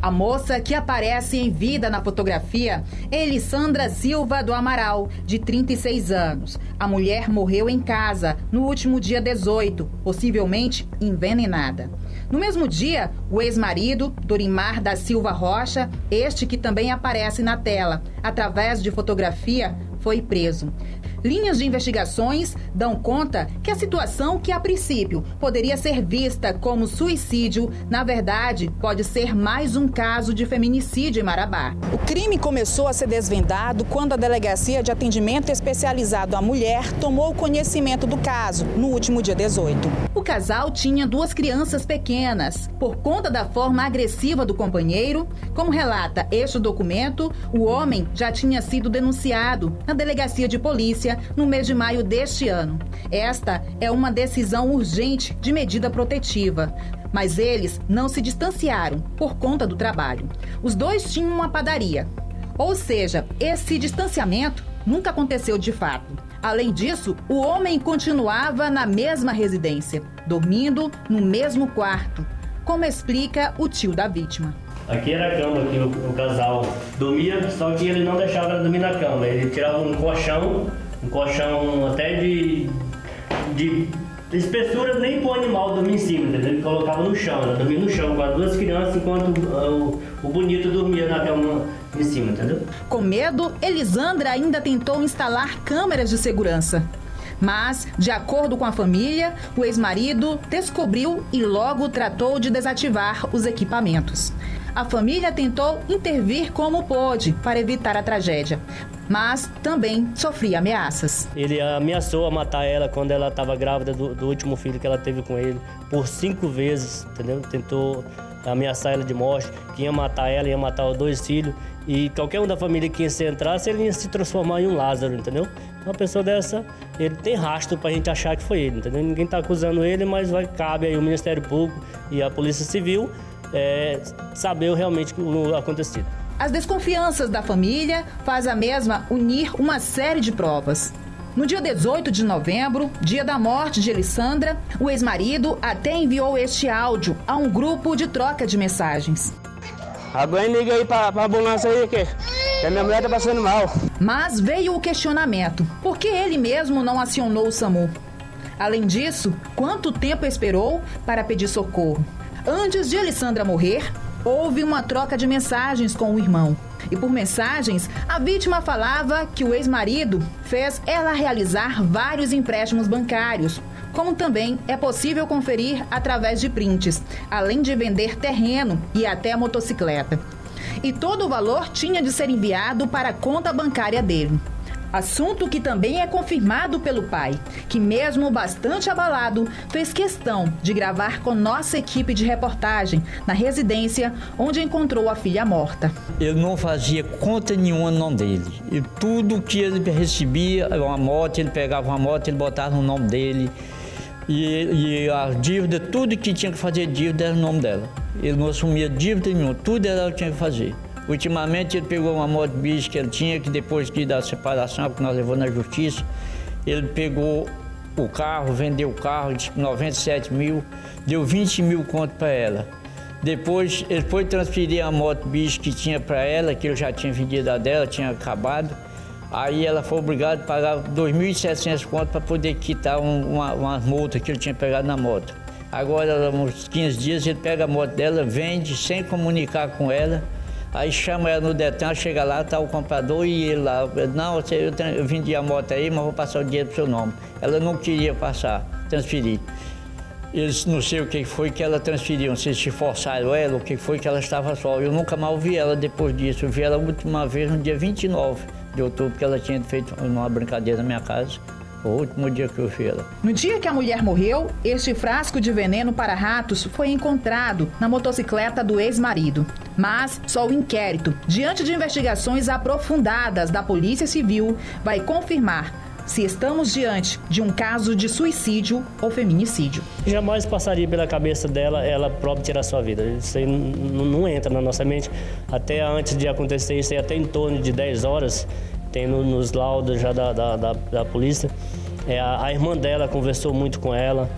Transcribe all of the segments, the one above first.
A moça que aparece em vida na fotografia é Elisandra Silva do Amaral, de 36 anos. A mulher morreu em casa no último dia 18, possivelmente envenenada. No mesmo dia, o ex-marido, Dorimar da Silva Rocha, este que também aparece na tela, através de fotografia, foi preso. Linhas de investigações dão conta que a situação que a princípio poderia ser vista como suicídio, na verdade, pode ser mais um caso de feminicídio em Marabá. O crime começou a ser desvendado quando a Delegacia de Atendimento Especializado à Mulher tomou conhecimento do caso no último dia 18. O casal tinha duas crianças pequenas. Por conta da forma agressiva do companheiro, como relata este documento, o homem já tinha sido denunciado na delegacia de polícia no mês de maio deste ano. Esta é uma decisão urgente de medida protetiva. Mas eles não se distanciaram por conta do trabalho. Os dois tinham uma padaria. Ou seja, esse distanciamento nunca aconteceu de fato. Além disso, o homem continuava na mesma residência, dormindo no mesmo quarto, como explica o tio da vítima. Aqui era a cama que o, o casal dormia, só que ele não deixava ela dormir na cama. Ele tirava um colchão um colchão até de, de espessura nem pro animal dormir em cima, entendeu? Ele colocava no chão, ela dormia no chão com as duas crianças enquanto uh, o, o bonito dormia na cama em cima, entendeu? Com medo, Elisandra ainda tentou instalar câmeras de segurança. Mas, de acordo com a família, o ex-marido descobriu e logo tratou de desativar os equipamentos. A família tentou intervir como pôde para evitar a tragédia, mas também sofria ameaças. Ele ameaçou a matar ela quando ela estava grávida do, do, último filho que ela teve com ele, por cinco vezes, entendeu? Tentou ameaçar ela de morte, que ia matar ela, ia matar os dois filhos, e qualquer um da família que se entrasse, ele ia se transformar em um Lázaro, entendeu? Uma pessoa dessa, ele tem rastro pra gente achar que foi ele, entendeu? Ninguém tá acusando ele, mas vai, cabe aí o Ministério Público e a Polícia Civil é, saber realmente o acontecido. As desconfianças da família faz a mesma unir uma série de provas. No dia 18 de novembro, dia da morte de Elissandra, o ex-marido até enviou este áudio a um grupo de troca de mensagens. Alguém liga aí pra, pra ambulância aí, que, que a minha mulher tá passando mal. Mas veio o questionamento: por que ele mesmo não acionou o SAMU? Além disso, quanto tempo esperou para pedir socorro? Antes de Alessandra morrer, houve uma troca de mensagens com o irmão. E por mensagens, a vítima falava que o ex-marido fez ela realizar vários empréstimos bancários, como também é possível conferir através de prints, além de vender terreno e até motocicleta. E todo o valor tinha de ser enviado para a conta bancária dele. Assunto que também é confirmado pelo pai, que, mesmo bastante abalado, fez questão de gravar com nossa equipe de reportagem na residência onde encontrou a filha morta. Ele não fazia conta nenhuma no nome dele. E tudo que ele recebia, uma moto, ele pegava uma moto, ele botava no nome dele. E, e a dívida, tudo que tinha que fazer dívida era o nome dela. Ele não assumia dívida nenhuma, tudo era ela que tinha que fazer. Ultimamente ele pegou uma moto bicho que ele tinha, que depois que da separação, que nós levamos na justiça, ele pegou o carro, vendeu o carro de 97 mil, deu 20 mil conto para ela. Depois ele foi transferir a moto bicho que tinha para ela, que eu já tinha vendido a dela, tinha acabado. Aí ela foi obrigada a pagar 2.700 conto para poder quitar um, uma, uma multa que ele tinha pegado na moto. Agora, uns 15 dias, ele pega a moto dela, vende sem comunicar com ela Aí chama ela no Detran, chega lá, tá o comprador e ele lá. Não, eu, vendi a moto aí, mas vou passar o dinheiro pro seu nome. Ela não queria passar, transferir. Eles não sei o que foi que ela transferiu, se forçaram ela, o que foi que ela estava só. Eu nunca mais vi ela depois disso. Eu vi ela a última vez no dia 29 de outubro, que ela tinha feito uma brincadeira na minha casa. O último dia que eu vi ela. No dia que a mulher morreu, este frasco de veneno para ratos foi encontrado na motocicleta do ex-marido. Mas só o inquérito, diante de investigações aprofundadas da Polícia Civil, vai confirmar se estamos diante de um caso de suicídio ou feminicídio. Jamais passaria pela cabeça dela ela própria tirar sua vida. Isso aí não entra na nossa mente. Até antes de acontecer isso, aí, até em torno de 10 horas, tem no, nos laudos já da, da, da, da polícia. É, a, a, irmã dela conversou muito com ela,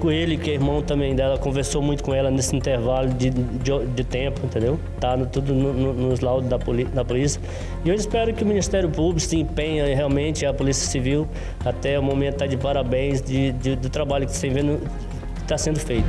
Com ele, que é irmão também dela, conversou muito com ela nesse intervalo de, de, de tempo, entendeu? Tá no, tudo no, no, nos laudos da, poli, da polícia. E eu espero que o Ministério Público se empenhe realmente, a Polícia Civil, até o momento está de parabéns de, de, do trabalho que está sendo feito.